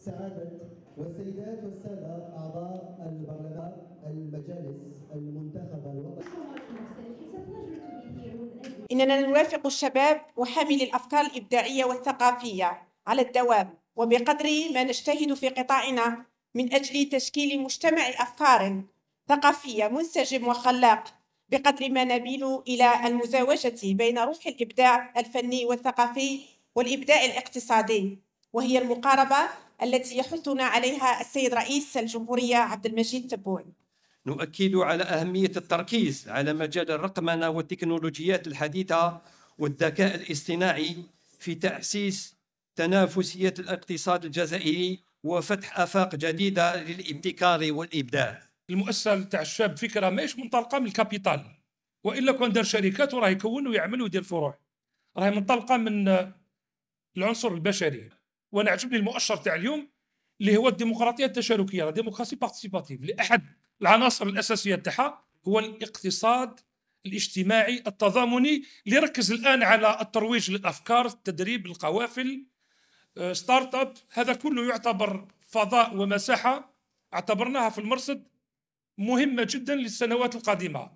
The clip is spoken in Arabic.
سعادة والسيدات والسادة أعضاء البرلمان المجالس المنتخبة الوطنية إننا نوافق الشباب وحامل الأفكار الإبداعية والثقافية على الدوام وبقدر ما نجتهد في قطاعنا من أجل تشكيل مجتمع أفكار ثقافية منسجم وخلاق بقدر ما نميل إلى المزاوجة بين روح الإبداع الفني والثقافي والإبداع الاقتصادي. وهي المقاربة التي يحثنا عليها السيد رئيس الجمهورية عبد المجيد تبون. نؤكد على أهمية التركيز على مجال الرقمنة والتكنولوجيات الحديثة والذكاء الاصطناعي في تأسيس تنافسية الاقتصاد الجزائري وفتح آفاق جديدة للابتكار والإبداع. المؤسسة تاع الشاب فكرة ماهيش منطلقة من الكابيتال وإلا كون دار شركات وراه يكون ويعمل ويدير فروع. راهي منطلقة من العنصر البشري. وأنا عجبني المؤشر تاع اليوم اللي هو الديمقراطية التشاركية démocratie participative اللي احد العناصر الأساسية تاعها هو الاقتصاد الاجتماعي التضامني اللي يركز الآن على الترويج للأفكار التدريب القوافل آه، start-up هذا كله يعتبر فضاء ومساحة اعتبرناها في المرصد مهمة جدا للسنوات القادمة.